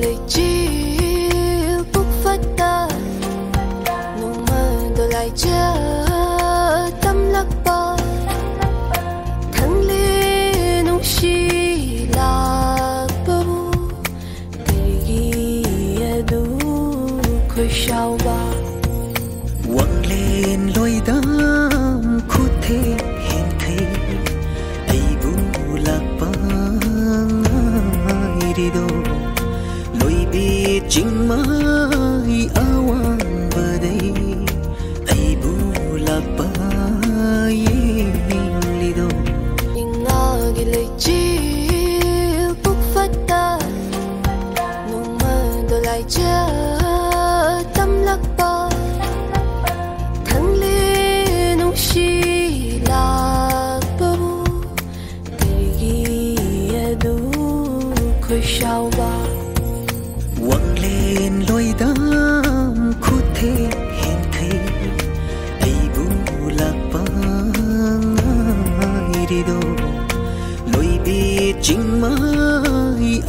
lệ chi phúc phát ta nung mơ lại tâm nung shi lạc bơ adu khơi sao ba. Quăng lên lối đám khút bi chính mai awan bờ đây ai bu lạc băng nhưng đâu Inga gilay chi phúc phát ta nung mơ đồ lại cha tâm lạc ba thắng lê nung shi lạc bơ tegi adu khơi sao ba đâu. Lối bi chính mai